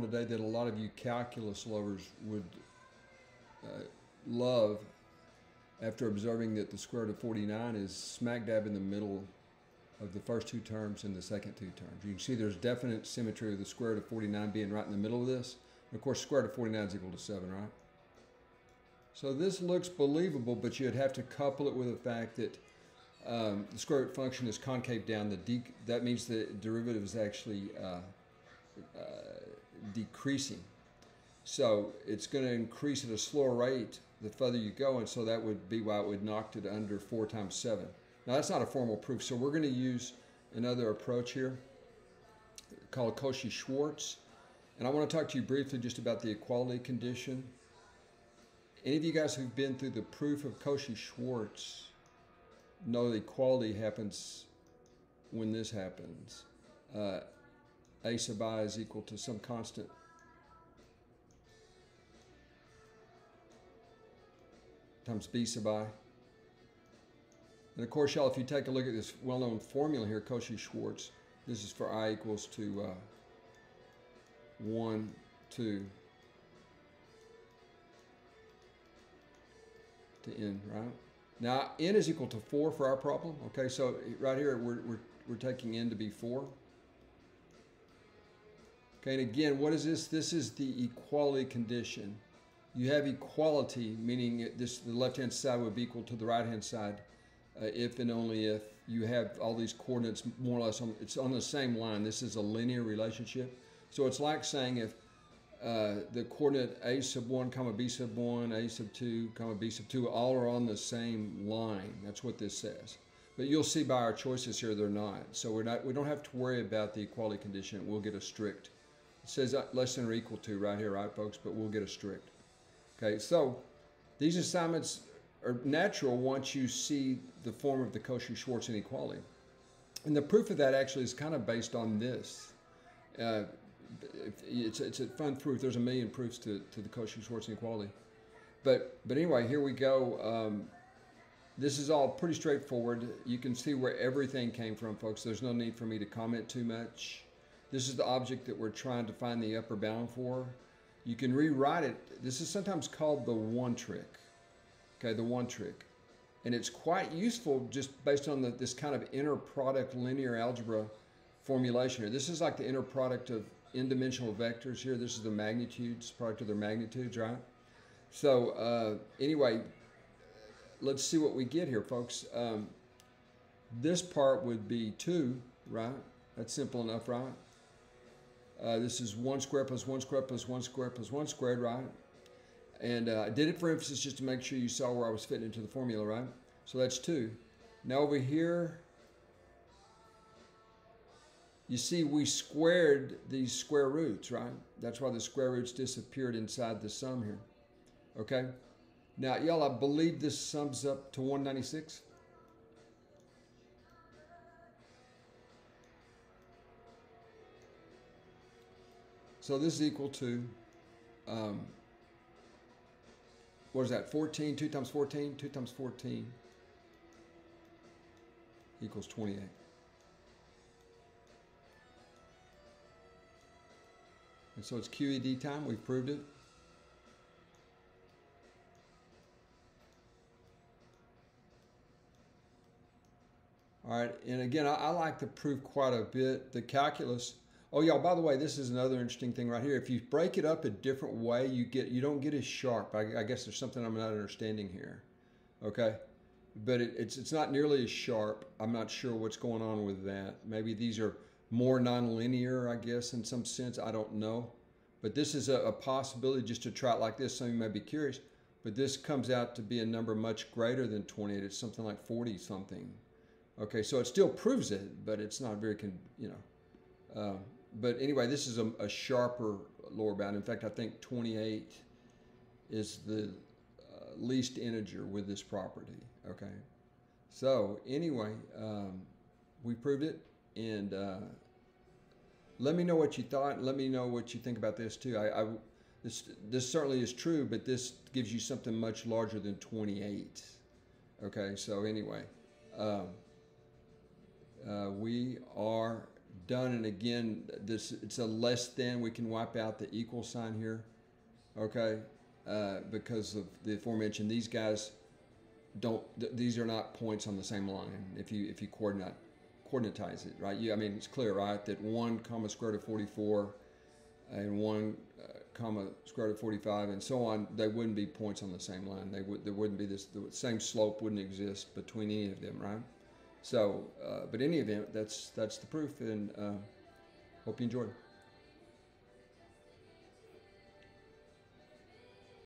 today that a lot of you calculus lovers would uh, love after observing that the square root of 49 is smack dab in the middle of the first two terms and the second two terms. You can see there's definite symmetry of the square root of 49 being right in the middle of this. And of course, square root of 49 is equal to 7, right? So this looks believable, but you'd have to couple it with the fact that um, the square root function is concave down. The that means the derivative is actually uh, uh, decreasing. So it's going to increase at a slower rate the further you go, and so that would be why it would knock it under 4 times 7. Now that's not a formal proof, so we're going to use another approach here called Cauchy-Schwarz. And I want to talk to you briefly just about the equality condition. Any of you guys who've been through the proof of Cauchy-Schwarz know the equality happens when this happens. Uh, a sub i is equal to some constant times b sub i. And of course, y'all, if you take a look at this well-known formula here, Cauchy-Schwarz, this is for i equals to uh, 1, 2, to n, right? Now, n is equal to 4 for our problem, okay? So right here, we're, we're, we're taking n to be 4. Okay, and again, what is this? This is the equality condition. You have equality, meaning this the left-hand side would be equal to the right-hand side uh, if and only if you have all these coordinates more or less on, it's on the same line. This is a linear relationship. So it's like saying if uh, the coordinate a sub 1 comma b sub 1, a sub 2 comma b sub 2 all are on the same line. That's what this says. But you'll see by our choices here they're not. So we're not, we don't have to worry about the equality condition. We'll get a strict it says less than or equal to right here, right, folks? But we'll get a strict. Okay, so these assignments are natural once you see the form of the Cauchy-Schwarz inequality. And the proof of that actually is kind of based on this. Uh, it's, it's a fun proof. There's a million proofs to, to the Cauchy-Schwarz inequality. But, but anyway, here we go. Um, this is all pretty straightforward. You can see where everything came from, folks. There's no need for me to comment too much. This is the object that we're trying to find the upper bound for. You can rewrite it. This is sometimes called the one trick. Okay, the one trick. And it's quite useful just based on the, this kind of inner product linear algebra formulation here. This is like the inner product of n-dimensional vectors here. This is the magnitudes, product of their magnitudes, right? So uh, anyway, let's see what we get here, folks. Um, this part would be 2, right? That's simple enough, right? Uh, this is 1 square plus 1 square plus 1 square plus 1 squared, right? And uh, I did it for emphasis just to make sure you saw where I was fitting into the formula, right? So that's 2. Now over here, you see we squared these square roots, right? That's why the square roots disappeared inside the sum here. Okay? Now, y'all, I believe this sums up to 196. So this is equal to, um, what is that, 14, 2 times 14, 2 times 14 equals 28. And so it's QED time, we've proved it. All right, and again, I, I like the proof quite a bit. The calculus Oh, y'all, by the way, this is another interesting thing right here. If you break it up a different way, you get you don't get as sharp. I, I guess there's something I'm not understanding here. Okay? But it, it's it's not nearly as sharp. I'm not sure what's going on with that. Maybe these are more nonlinear, I guess, in some sense. I don't know. But this is a, a possibility just to try it like this. Some of you may be curious. But this comes out to be a number much greater than 28. It's something like 40 something. Okay, so it still proves it, but it's not very, con- you know. Uh, but anyway, this is a, a, sharper lower bound. In fact, I think 28 is the uh, least integer with this property. Okay. So anyway, um, we proved it, and uh, let me know what you thought. Let me know what you think about this too. I, I this this certainly is true, but this gives you something much larger than 28. Okay. So anyway, um, uh, we are done, and again, this it's a less than. We can wipe out the equal sign here, okay? Uh, because of the aforementioned, these guys don't. Th- these are not points on the same line. If you if you coordinate coordinatize it, right? You, I mean, it's clear, right, that one comma square root of forty-four and one uh, comma square root of forty-five and so on. They wouldn't be points on the same line. They would. There wouldn't be this. The same slope wouldn't exist between any of them, right? So, uh, but any event, that's that's the proof, and uh, hope you enjoyed.